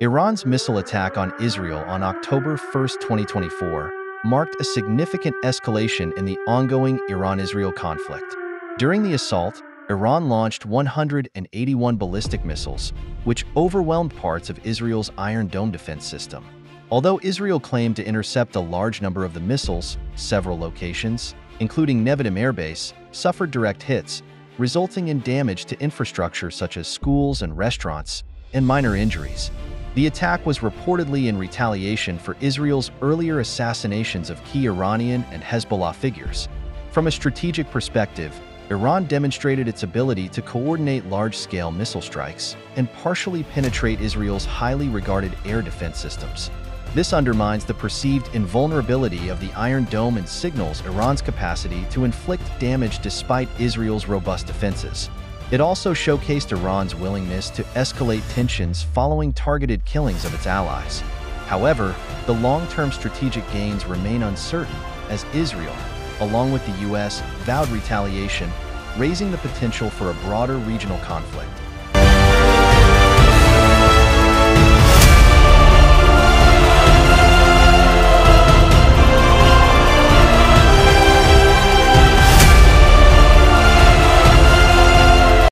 Iran's missile attack on Israel on October 1, 2024, marked a significant escalation in the ongoing Iran-Israel conflict. During the assault, Iran launched 181 ballistic missiles, which overwhelmed parts of Israel's Iron Dome defense system. Although Israel claimed to intercept a large number of the missiles, several locations, including Nevatim Air Base, suffered direct hits, resulting in damage to infrastructure such as schools and restaurants, and minor injuries. The attack was reportedly in retaliation for Israel's earlier assassinations of key Iranian and Hezbollah figures. From a strategic perspective, Iran demonstrated its ability to coordinate large-scale missile strikes and partially penetrate Israel's highly regarded air defense systems. This undermines the perceived invulnerability of the Iron Dome and signals Iran's capacity to inflict damage despite Israel's robust defenses. It also showcased Iran's willingness to escalate tensions following targeted killings of its allies. However, the long-term strategic gains remain uncertain as Israel, along with the U.S., vowed retaliation, raising the potential for a broader regional conflict.